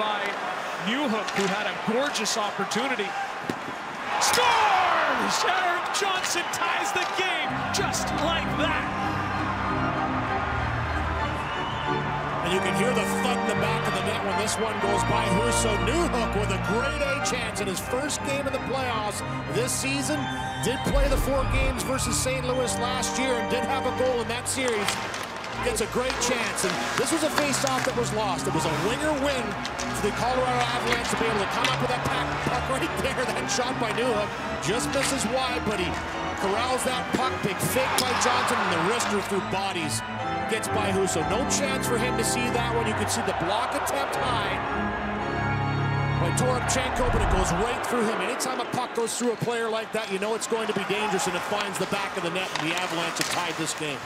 by Newhook, who had a gorgeous opportunity. Scores! Erik Johnson ties the game just like that. And you can hear the thud in the back of the net when this one goes by Husso. Newhook with a great A chance in his first game in the playoffs this season. Did play the four games versus St. Louis last year and did have a goal in that series gets a great chance. And this was a face-off that was lost. It was a winger win for the Colorado Avalanche to be able to come up with that puck right there. That shot by Newhook just misses wide, but he corrals that puck. Big fake by Johnson, and the wrister through bodies gets by Husso. No chance for him to see that one. You can see the block attempt high by Toropchenko, but it goes right through him. Anytime a puck goes through a player like that, you know it's going to be dangerous, and it finds the back of the net, and the Avalanche have tied this game.